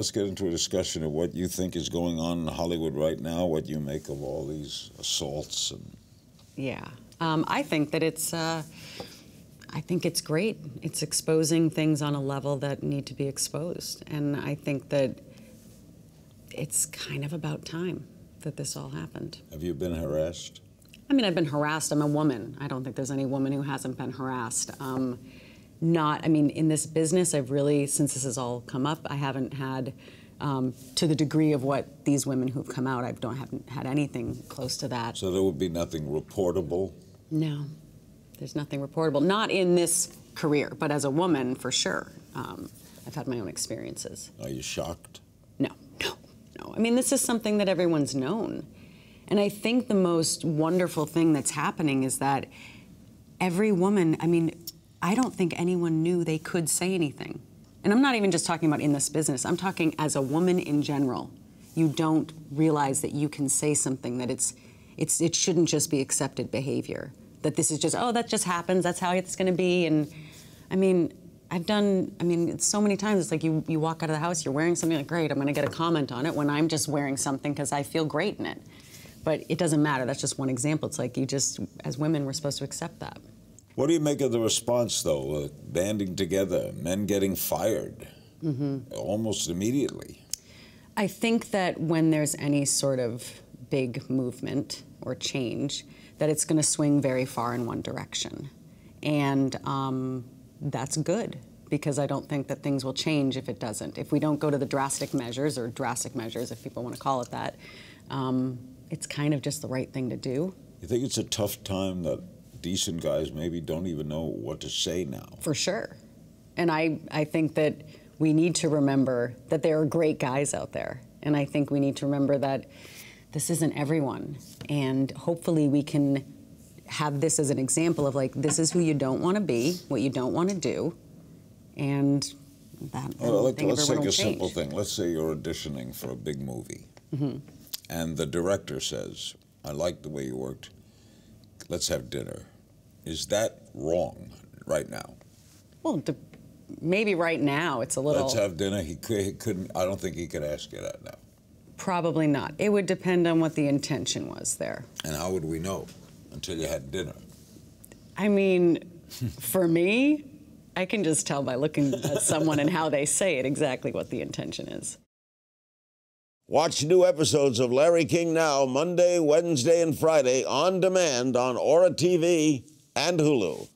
let's get into a discussion of what you think is going on in Hollywood right now, what you make of all these assaults and. Yeah, um, I think that it's. Uh, I think it's great. It's exposing things on a level that need to be exposed, and I think that it's kind of about time that this all happened. Have you been harassed? I mean, I've been harassed. I'm a woman. I don't think there's any woman who hasn't been harassed. Um, not, I mean, in this business, I've really, since this has all come up, I haven't had, um, to the degree of what these women who've come out, I don't haven't had anything close to that. So there would be nothing reportable? No, there's nothing reportable. Not in this career, but as a woman, for sure. Um, I've had my own experiences. Are you shocked? No, no, no. I mean, this is something that everyone's known. And I think the most wonderful thing that's happening is that every woman, I mean, I don't think anyone knew they could say anything. And I'm not even just talking about in this business, I'm talking as a woman in general. You don't realize that you can say something that it's, it's it shouldn't just be accepted behavior. That this is just, oh, that just happens, that's how it's gonna be. And I mean, I've done, I mean, so many times it's like you, you walk out of the house, you're wearing something like, great, I'm gonna get a comment on it when I'm just wearing something because I feel great in it. But it doesn't matter, that's just one example. It's like you just, as women, we're supposed to accept that. What do you make of the response, though? Uh, banding together, men getting fired mm-hmm. almost immediately. I think that when there's any sort of big movement or change, that it's going to swing very far in one direction. And um, that's good because I don't think that things will change if it doesn't. If we don't go to the drastic measures, or drastic measures, if people want to call it that, um, it's kind of just the right thing to do. You think it's a tough time that decent guys maybe don't even know what to say now. For sure. And I, I think that we need to remember that there are great guys out there. And I think we need to remember that this isn't everyone. And hopefully we can have this as an example of like, this is who you don't want to be, what you don't want to do. And that, well, let, us take a change. simple thing. Let's say you're auditioning for a big movie. Mm-hmm. And the director says, I like the way you worked. Let's have dinner. Is that wrong right now? Well, maybe right now it's a little. Let's have dinner. He, could, he couldn't. I don't think he could ask you that now. Probably not. It would depend on what the intention was there. And how would we know until you had dinner? I mean, for me, I can just tell by looking at someone and how they say it exactly what the intention is. Watch new episodes of Larry King Now Monday, Wednesday, and Friday on demand on Ora TV and Hulu.